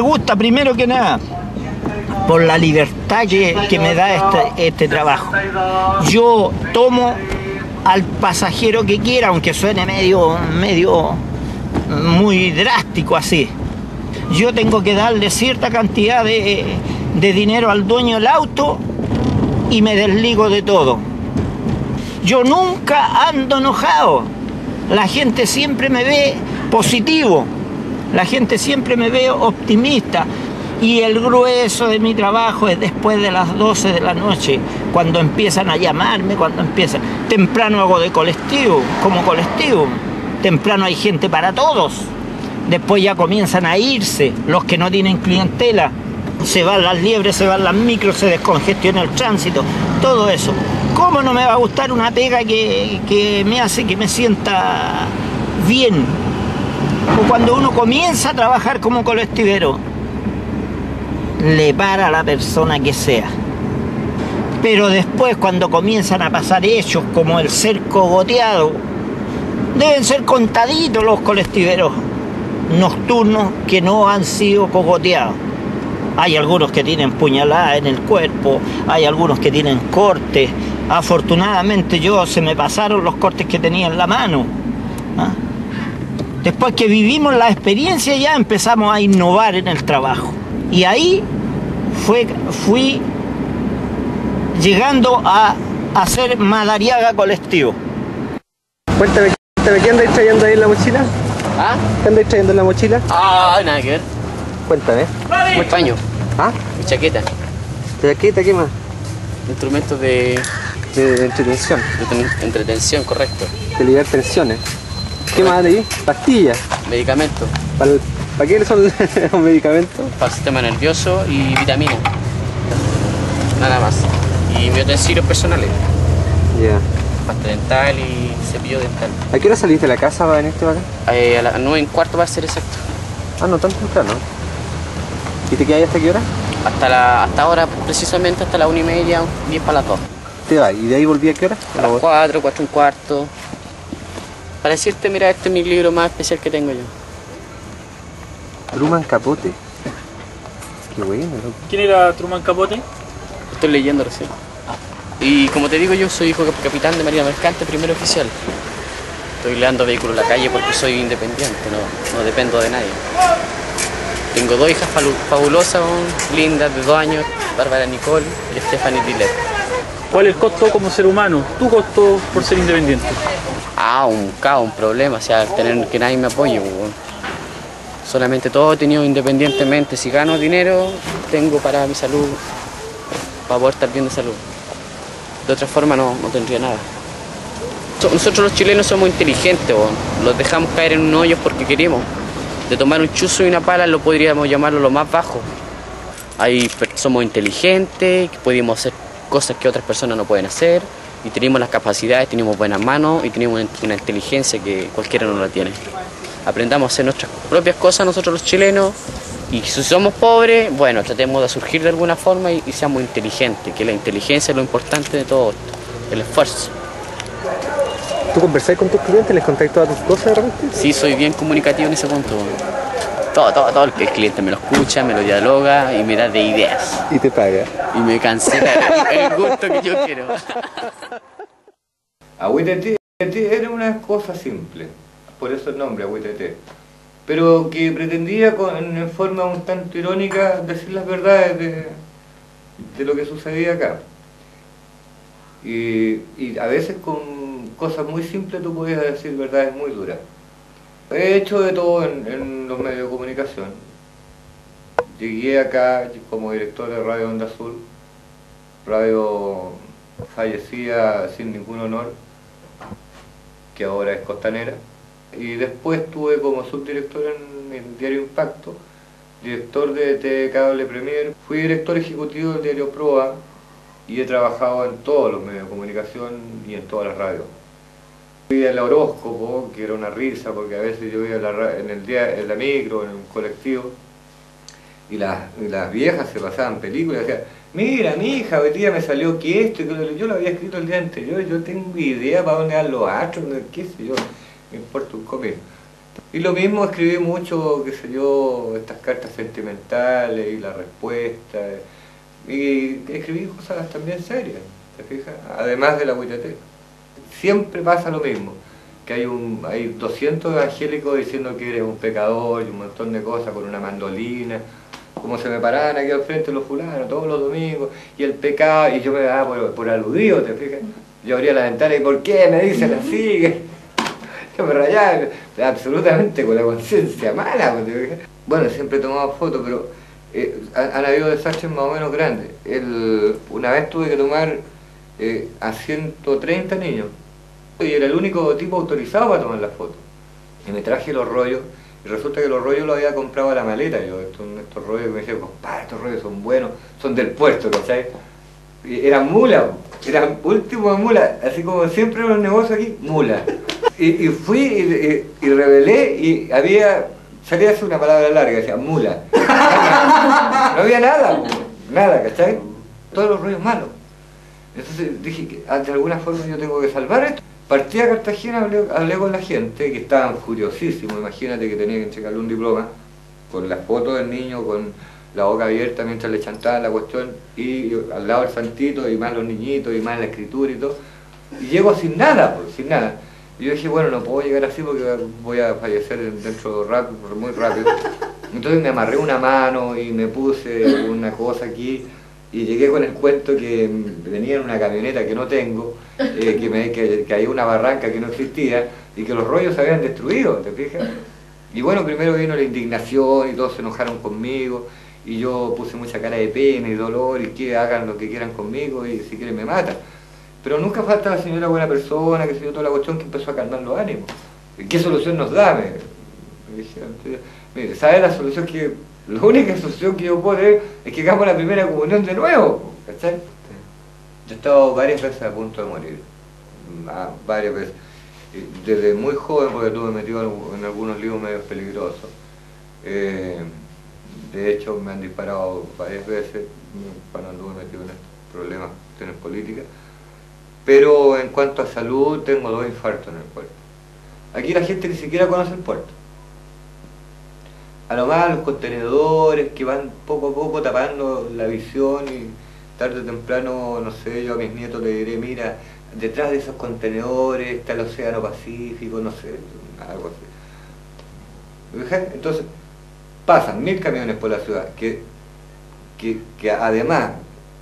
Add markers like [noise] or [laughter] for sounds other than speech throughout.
Me gusta primero que nada por la libertad que, que me da este, este trabajo. Yo tomo al pasajero que quiera, aunque suene medio, medio muy drástico así. Yo tengo que darle cierta cantidad de, de dinero al dueño del auto y me desligo de todo. Yo nunca ando enojado. La gente siempre me ve positivo. La gente siempre me ve optimista. Y el grueso de mi trabajo es después de las 12 de la noche, cuando empiezan a llamarme, cuando empiezan. Temprano hago de colectivo, como colectivo. Temprano hay gente para todos. Después ya comienzan a irse los que no tienen clientela. Se van las liebres, se van las micros, se descongestiona el tránsito, todo eso. ¿Cómo no me va a gustar una pega que, que me hace que me sienta bien? Cuando uno comienza a trabajar como colectivero, le para a la persona que sea. Pero después cuando comienzan a pasar hechos como el ser cogoteado, deben ser contaditos los colectiveros nocturnos que no han sido cogoteados. Hay algunos que tienen puñalada en el cuerpo, hay algunos que tienen cortes. Afortunadamente yo se me pasaron los cortes que tenía en la mano. ¿ah? Después que vivimos la experiencia ya empezamos a innovar en el trabajo. Y ahí fue, fui llegando a hacer Madariaga colectivo. Cuéntame, cuéntame, ¿qué andáis trayendo ahí en la mochila? ¿Ah? ¿Qué andáis trayendo en la mochila? Ah, nada que ver. Cuéntame. Mi paño, ¿Ah? mi chaqueta, ¿De chaqueta qué más? instrumentos de, De, de entretención, de ten- entretención, correcto. de liberar tensiones. ¿Qué más de ahí? Pastillas. Medicamentos ¿Para, ¿Para qué son [laughs] los medicamentos? para el sistema nervioso y vitaminas. Nada más. Y utensilios personales, Ya. pasta dental y cepillo dental. ¿A qué hora saliste de la casa para venirte para acá? Eh, a las 9 en cuarto va a ser exacto. Ah, no tan temprano. ¿Y te quedas hasta qué hora? Hasta, la, hasta ahora, precisamente hasta la 1 y media, 10 para las 2. Te vas. ¿Y de ahí volví a qué hora? A las 4, 4 un cuarto. Para decirte, mira, este es mi libro más especial que tengo yo. Truman Capote. Qué bueno, loco. ¿Quién era Truman Capote? Estoy leyendo recién. Y como te digo, yo soy hijo cap- capitán de Marina Mercante, primer oficial. Estoy leando vehículos en la calle porque soy independiente, no, no dependo de nadie. Tengo dos hijas fabulosas, lindas, de dos años, Bárbara Nicole y Stephanie Diller. ¿Cuál es el costo como ser humano? Tu costo por ser independiente. Ah, un caos, un problema, o sea, tener que nadie me apoye. weón. Solamente todo he tenido independientemente. Si gano dinero, tengo para mi salud, para poder estar bien de salud. De otra forma no, no tendría nada. So- Nosotros los chilenos somos inteligentes, los dejamos caer en un hoyo porque queremos. De tomar un chuzo y una pala lo podríamos llamarlo lo más bajo. Ahí somos inteligentes, podemos hacer cosas que otras personas no pueden hacer y tenemos las capacidades, tenemos buenas manos y tenemos una, inteligencia que cualquiera no la tiene. Aprendamos a hacer nuestras propias cosas nosotros los chilenos y si somos pobres, bueno, tratemos de surgir de alguna forma y, y seamos inteligentes, que la inteligencia es lo importante de todo esto, el esfuerzo. ¿Tú conversáis con tus clientes? ¿Les contáis todas tus cosas de repente? Sí, soy bien comunicativo en ese punto. Todo, todo, todo el que el cliente me lo escucha, me lo dialoga y me da de ideas. Y te paga. Y me cancela el, el gusto que yo quiero. [laughs] Agüitete era una cosa simple, por eso el nombre Agüitete, pero que pretendía con, en forma un tanto irónica decir las verdades de, de lo que sucedía acá. Y, y a veces con cosas muy simples tú podías decir verdades muy duras. He hecho de todo en, los medios de comunicación. Llegué acá como director de Radio Onda Azul, radio fallecida sin ningún honor, que ahora es costanera. Y después estuve como subdirector en el diario Impacto, director de TV Cable Premier, fui director ejecutivo del diario Proa y he trabajado en todos los medios de comunicación y en todas las radios. Fui al horóscopo, que era una risa, porque a veces yo iba a la ra- en el día, en la micro, en un colectivo, y las, viejas se pasaban películas decían, mira, mi hija, hoy día me salió que esto, que yo lo había escrito el día anterior, yo tengo idea para dónde van los astros, qué sé yo, me importa un comino. Y lo mismo escribí mucho, qué sé yo, estas cartas sentimentales y la respuesta. Y escribí cosas también serias, ¿te fijas? Además de la WTT. Siempre pasa lo mismo, que hay, un, hay 200 evangélicos diciendo que eres un pecador y un montón de cosas con una mandolina, como se me paraban aquí al frente los fulanos todos los domingos, y el pecado, y yo me daba por, por aludido, ¿te fijas? Yo abría la ventana y ¿por qué me dicen así? [laughs] Yo me rayaba absolutamente con la conciencia mala. ¿te? Bueno, siempre he tomado fotos, pero eh, han, han habido desastres más o menos grandes. El- una vez tuve que tomar eh, a 130 niños y era el único tipo autorizado para tomar las fotos. Y me traje los rollos y resulta que los rollos los había comprado a la maleta. Yo, estos, rollos me decían, compadre, estos rollos son buenos, son del puerto, ¿cachai? Y eran mulas, eran últimos mulas, así como siempre los negocios aquí, mulas. Y, fui y, y- y revelé y había, salía así una palabra larga, decía mula. [laughs] No había nada, nada, ¿cachai? Todos los rollos malos. Entonces dije que ah, de alguna forma yo tengo que salvar esto. Partí a Cartagena, hablé, con la gente que estaban curiosísimos, imagínate que tenía que entregarle un diploma con la foto del niño, con la boca abierta mientras le chantaban la cuestión y al lado el santito y más los niñitos y más la escritura y todo. Y llego sin nada, pues, sin nada. Y yo dije, bueno, no puedo llegar así porque voy a fallecer dentro rápido, muy rápido. Entonces me amarré una mano y me puse una cosa aquí y llegué con el cuento que venía en una camioneta que no tengo, [laughs] eh, que, me, que, que había una barranca que no existía y que los rollos se habían destruido, ¿te fijas? Y bueno, primero vino la indignación y todos se enojaron conmigo y yo puse mucha cara de pena y dolor y que hagan lo que quieran conmigo y si quieren me matan. Pero nunca falta la señora buena persona, que se dio toda la cuestión, que empezó a calmar los ánimos. ¿Y ¿Qué solución nos da? Me, me dijeron, mire, ¿sabe la solución que, la única solución que yo puedo tener es que hagamos la primera comunión de nuevo? ¿Cachai? Yo he estado varias veces a punto de morir, ah, varias veces. Desde muy joven, porque estuve metido en algunos líos medios peligrosos. Eh, de hecho, me han disparado varias veces cuando anduve metido en estos problemas, cuestiones políticas. Pero en cuanto a salud, tengo dos infartos en el puerto. Aquí la gente ni siquiera conoce el puerto. A lo más los contenedores que van poco a poco tapando la visión y tarde o temprano, no sé, yo a mis nietos le diré, mira, detrás de esos contenedores está el Océano Pacífico, no sé, algo así. Entonces, pasan mil camiones por la ciudad, que, que, que además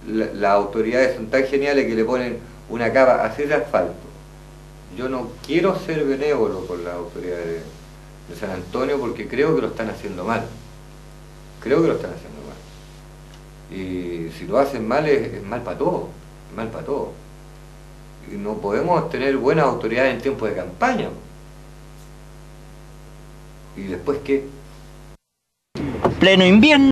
la- las autoridades son tan geniales que le ponen una capa así de asfalto. Yo no quiero ser benévolo con las autoridades de, San Antonio porque creo que lo están haciendo mal. Creo que lo están haciendo mal. Y si lo hacen mal es, mal para todo, es mal para todo. Y no podemos tener buenas autoridades en tiempo de campaña. ¿Y después qué? pleno invierno.